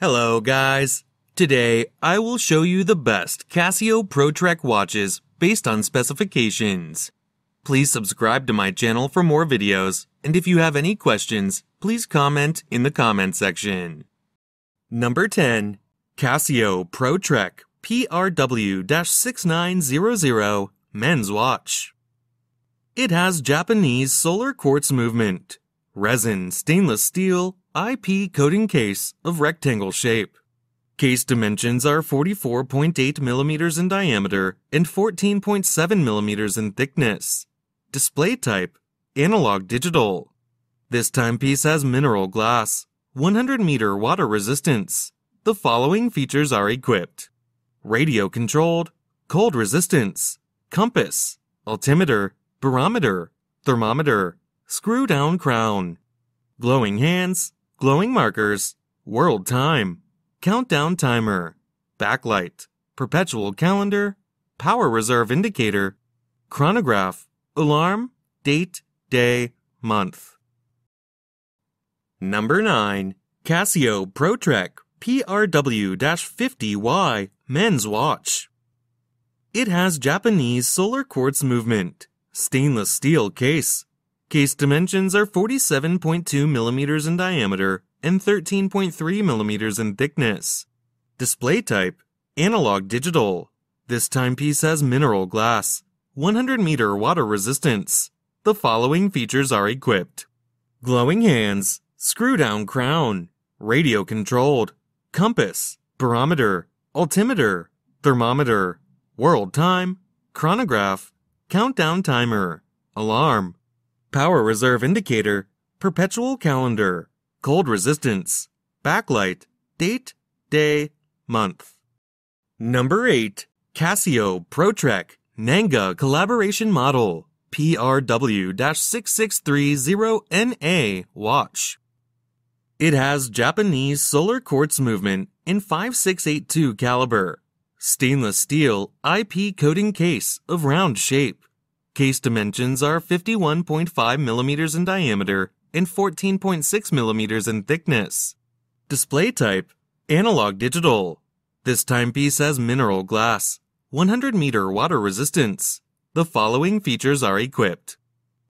Hello, guys. Today, I will show you the best Casio ProTrek watches based on specifications. Please subscribe to my channel for more videos, and if you have any questions, please comment in the comment section. Number 10. Casio ProTrek PRW-6900 Men's Watch. It has Japanese solar quartz movement, resin stainless steel IP coating case of rectangle shape. Case dimensions are 44.8 millimeters in diameter and 14.7 millimeters in thickness. Display type analog digital. This timepiece has mineral glass, 100 meter water resistance. The following features are equipped radio controlled, cold resistance, compass, altimeter, barometer, thermometer, screw down crown, glowing hands, glowing markers, world time, countdown timer, backlight, perpetual calendar, power reserve indicator, chronograph, alarm, date, day, month. Number 9. Casio ProTrek PRW-50Y Men's Watch. It has Japanese solar quartz movement, stainless steel case. Case dimensions are 47.2 millimeters in diameter and 13.3 millimeters in thickness. Display type analog digital. This timepiece has mineral glass, 100 meter water resistance. The following features are equipped glowing hands, screw down crown, radio controlled, compass, barometer, altimeter, thermometer, world time, chronograph, countdown timer, alarm, power reserve indicator, perpetual calendar, cold resistance, backlight, date, day, month. Number 8. Casio ProTrek Nanga Collaboration Model PRW-6630NA watch. It has Japanese solar quartz movement in 5682 caliber, stainless steel IP coating case of round shape. Case dimensions are 51.5 millimeters in diameter and 14.6 millimeters in thickness. Display type analog digital. This timepiece has mineral glass, 100 meter water resistance. The following features are equipped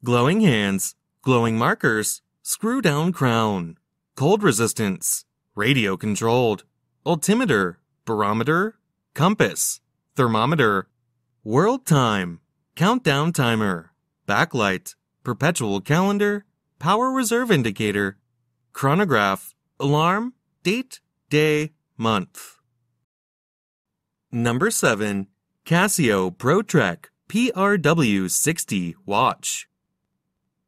glowing hands, glowing markers, screw down crown, cold resistance, radio controlled, altimeter, barometer, compass, thermometer, world time, countdown timer, backlight, perpetual calendar, power reserve indicator, chronograph, alarm, date, day, month. Number 7. Casio ProTrek PRW60 watch.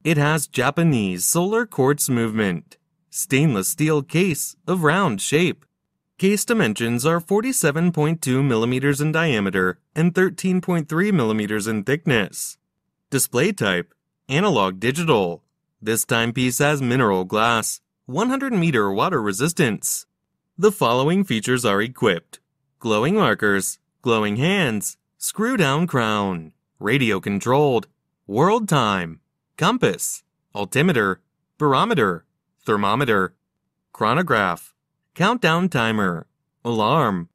It has Japanese solar quartz movement, stainless steel case of round shape. Case dimensions are 47.2 millimeters in diameter and 13.3 millimeters in thickness. Display type analog digital. This timepiece has mineral glass, 100 meter water resistance. The following features are equipped glowing markers, glowing hands, screw down crown, radio controlled, world time, compass, altimeter, barometer, thermometer, chronograph, countdown timer, alarm,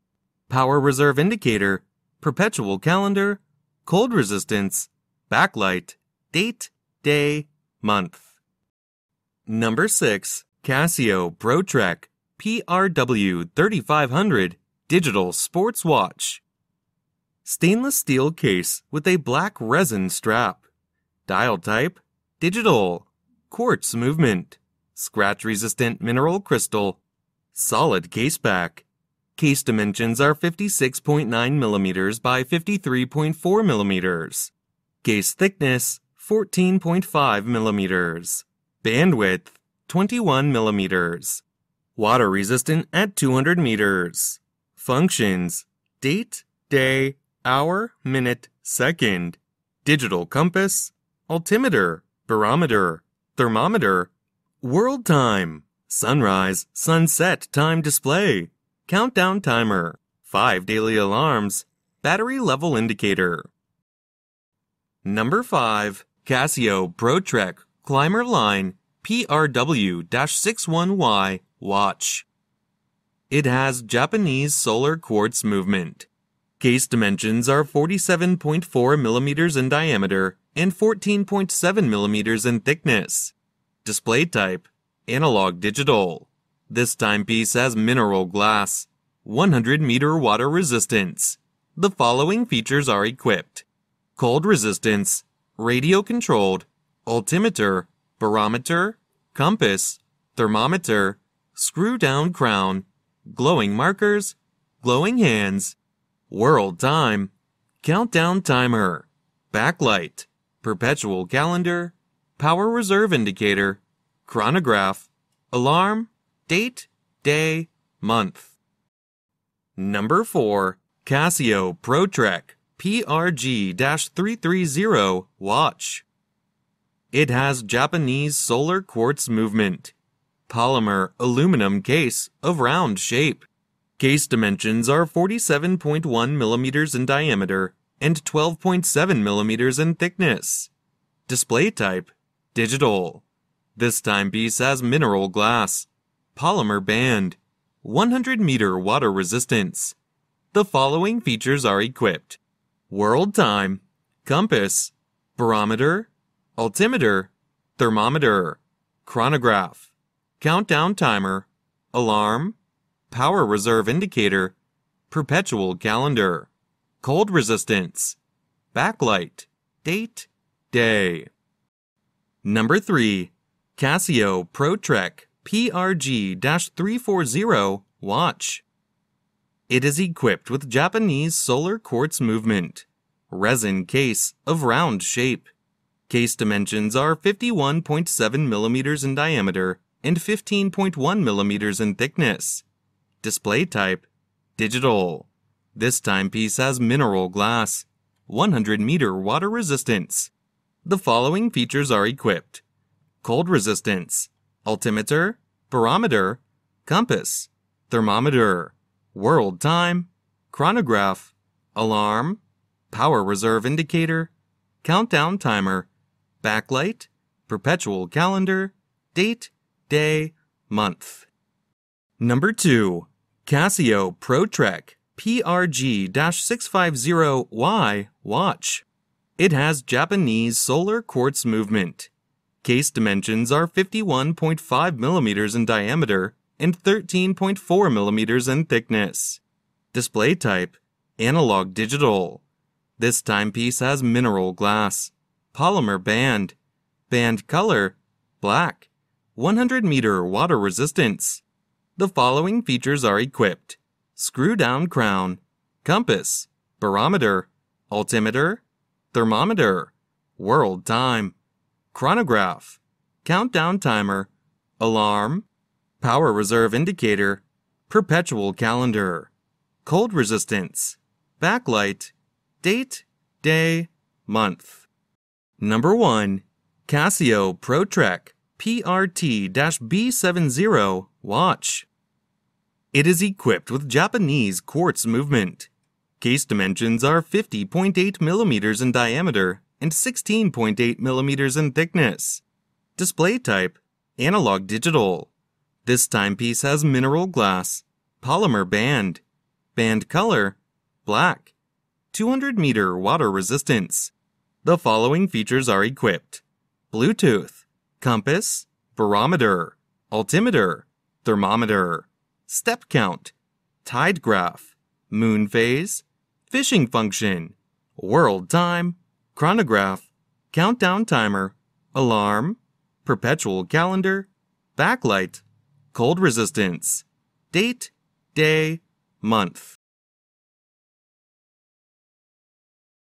power reserve indicator, perpetual calendar, cold resistance, backlight, date, day, month. Number 6. Casio ProTrek PRW 3500 Digital Sports Watch. Stainless steel case with a black resin strap. Dial type Digital. Quartz movement. Scratch resistant mineral crystal. Solid case back. Case dimensions are 56.9 millimeters by 53.4 millimeters. Case thickness 14.5 millimeters. Bandwidth 21 millimeters. Water resistant at 200 meters. Functions date, day, hour, minute, second, digital compass, altimeter, barometer, thermometer, world time, sunrise, sunset time display, countdown timer, 5 daily alarms, battery level indicator. Number 5. Casio ProTrek Climber Line PRW 61Y Watch. It has Japanese solar quartz movement. Case dimensions are 47.4 millimeters in diameter and 14.7 millimeters in thickness. Display type Analog digital. This timepiece has mineral glass. 100 meter water resistance. The following features are equipped. Cold resistance, radio controlled, altimeter, barometer, compass, thermometer, screw down crown, glowing markers, glowing hands, world time, countdown timer, backlight, perpetual calendar, power reserve indicator, chronograph, alarm, date, day, month. Number 4. Casio ProTrek PRG-330 watch. It has Japanese solar quartz movement. Polymer aluminum case of round shape. Case dimensions are 47.1 millimeters in diameter and 12.7 millimeters in thickness. Display type digital. This timepiece has mineral glass, polymer band, 100 meter water resistance. The following features are equipped world time, compass, barometer, altimeter, thermometer, chronograph, countdown timer, alarm, power reserve indicator, perpetual calendar, cold resistance, backlight, date, day. Number 3. Casio ProTrek PRG-340 watch. It is equipped with Japanese solar quartz movement, resin case of round shape. Case dimensions are 51.7 millimeters in diameter and 15.1 millimeters in thickness. Display type digital. This timepiece has mineral glass, 100 meter water resistance. The following features are equipped cold resistance, altimeter, barometer, compass, thermometer, world time, chronograph, alarm, power reserve indicator, countdown timer, backlight, perpetual calendar, date, day, month. Number 2. Casio ProTrek PRG-650Y watch. It has Japanese solar quartz movement. Case dimensions are 51.5 millimeters in diameter and 13.4 millimeters in thickness. Display type analog digital. This timepiece has mineral glass, polymer band, band color, black, 100 meter water resistance. The following features are equipped screw down crown, compass, barometer, altimeter, thermometer, world time chronograph, countdown timer, alarm, power reserve indicator, perpetual calendar, cold resistance, backlight, date, day, month. Number 1. Casio ProTrek. PRT-B70 watch. It is equipped with Japanese quartz movement. Case dimensions are 50.8 millimeters in diameter and 16.8 millimeters in thickness. Display type analog digital. This timepiece has mineral glass, polymer band, band color, black, 200 meter water resistance. The following features are equipped Bluetooth, compass, barometer, altimeter, thermometer, step count, tide graph, moon phase, fishing function, world time, chronograph, countdown timer, alarm, perpetual calendar, backlight, cold resistance, date, day, month.